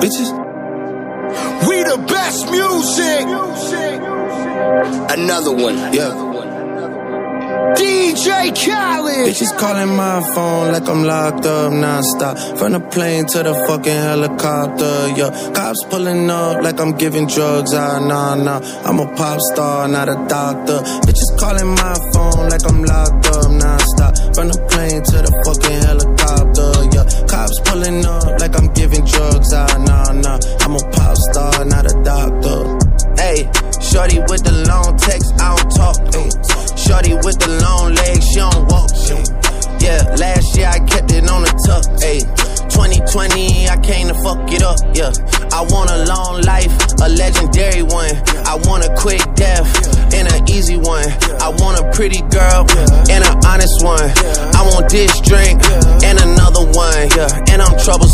Bitches. We the best music. Another one. Yeah. DJ Khaled. Bitches calling my phone like I'm locked up nonstop. From the plane to the fucking helicopter, yeah. Cops pulling up like I'm giving drugs, ah, nah, nah. I'm a pop star, not a doctor. Bitches calling my phone like I'm locked up nonstop. From the plane to the fucking helicopter, yeah. Cops pulling up shorty with the long text, I don't talk. Ay. Shorty with the long legs, she don't walk. Yeah, last year I kept it on the tuck. Ayy, 2020 I came to fuck it up. Yeah, I want a long life, a legendary one. I want a quick death and an easy one. I want a pretty girl and an honest one. I want this drink and another one. Yeah, and I'm trouble.